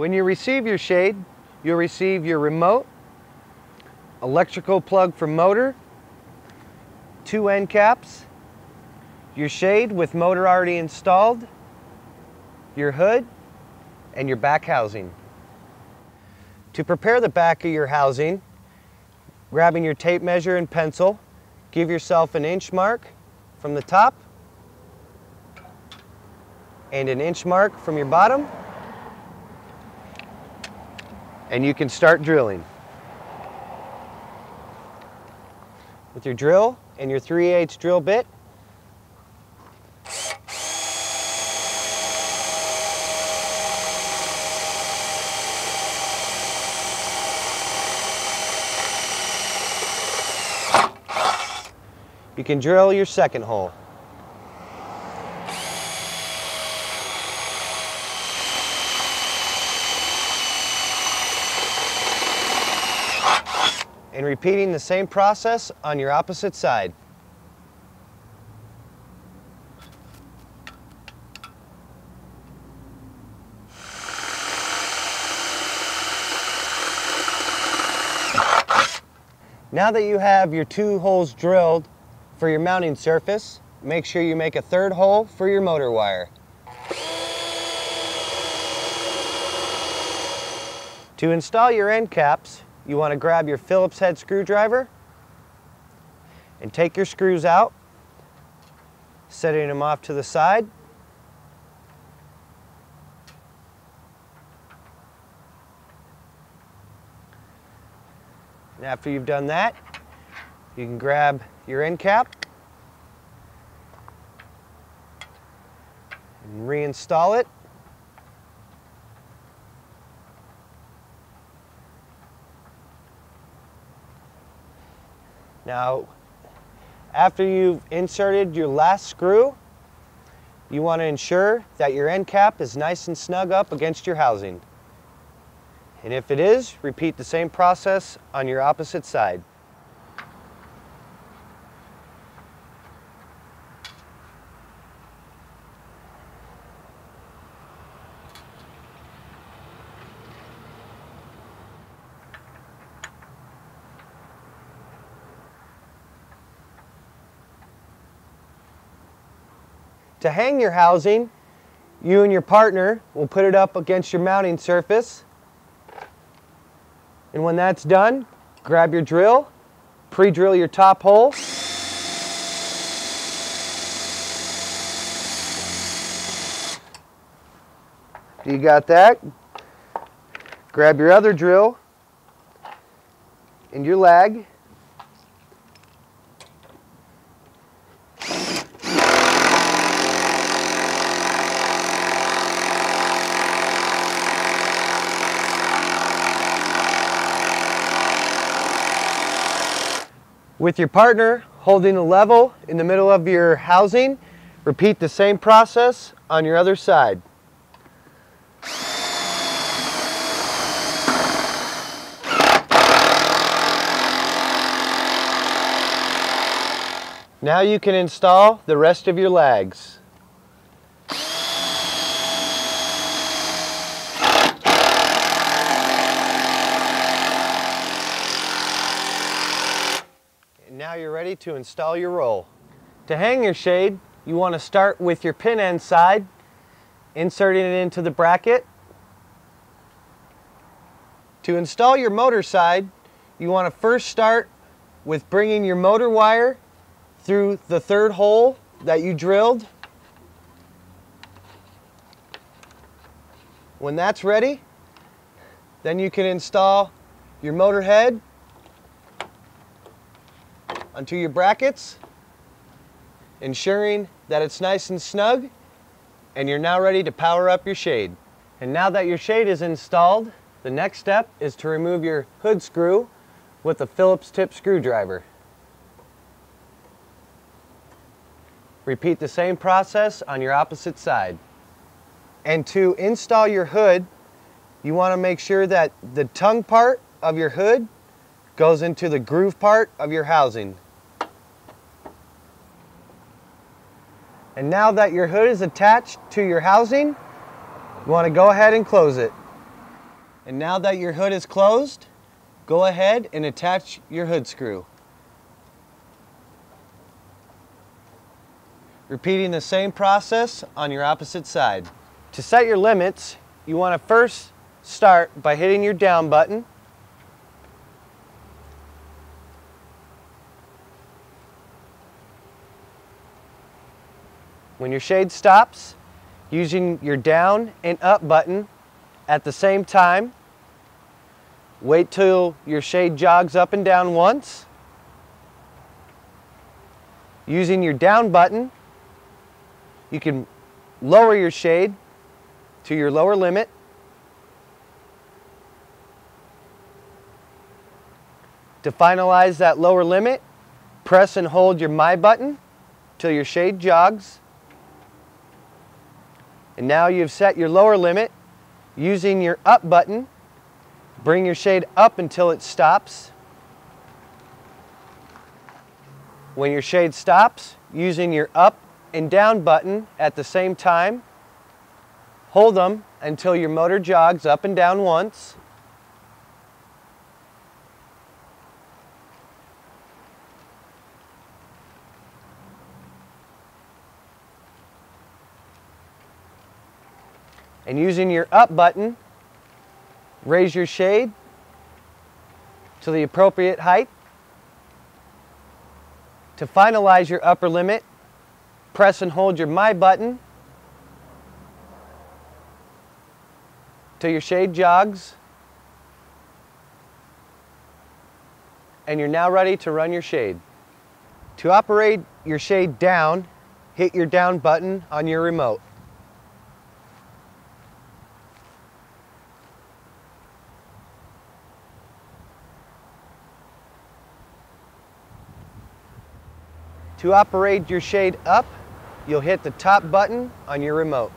When you receive your shade, you'll receive your remote, electrical plug for motor, two end caps, your shade with motor already installed, your hood, and your back housing. To prepare the back of your housing, grabbing your tape measure and pencil, give yourself an inch mark from the top and an inch mark from your bottom and you can start drilling. With your drill and your 3 8 drill bit, you can drill your second hole. And repeating the same process on your opposite side. Now that you have your two holes drilled for your mounting surface, make sure you make a third hole for your motor wire. To install your end caps, you want to grab your Phillips head screwdriver and take your screws out, setting them off to the side. And after you've done that, you can grab your end cap and reinstall it. Now, after you've inserted your last screw, you want to ensure that your end cap is nice and snug up against your housing. And if it is, repeat the same process on your opposite side. To hang your housing, you and your partner will put it up against your mounting surface. And when that's done, grab your drill, pre-drill your top hole. You got that? Grab your other drill and your lag. With your partner holding a level in the middle of your housing, repeat the same process on your other side. Now you can install the rest of your lags. Now you're ready to install your roll. To hang your shade, you want to start with your pin end side, inserting it into the bracket. To install your motor side, you want to first start with bringing your motor wire through the third hole that you drilled. When that's ready, then you can install your motor head onto your brackets, ensuring that it's nice and snug, and you're now ready to power up your shade. And now that your shade is installed, the next step is to remove your hood screw with a Phillips tip screwdriver. Repeat the same process on your opposite side. And to install your hood, you want to make sure that the tongue part of your hood goes into the groove part of your housing. And now that your hood is attached to your housing, you want to go ahead and close it. And now that your hood is closed, go ahead and attach your hood screw. Repeating the same process on your opposite side. To set your limits, you want to first start by hitting your down button. When your shade stops, using your down and up button at the same time, wait till your shade jogs up and down once. Using your down button, you can lower your shade to your lower limit. To finalize that lower limit, press and hold your My button till your shade jogs. And now you've set your lower limit using your up button. Bring your shade up until it stops. When your shade stops, using your up and down button at the same time, hold them until your motor jogs up and down once. And using your up button, raise your shade to the appropriate height. To finalize your upper limit, press and hold your My button till your shade jogs. And you're now ready to run your shade. To operate your shade down, hit your down button on your remote. To operate your shade up, you'll hit the top button on your remote.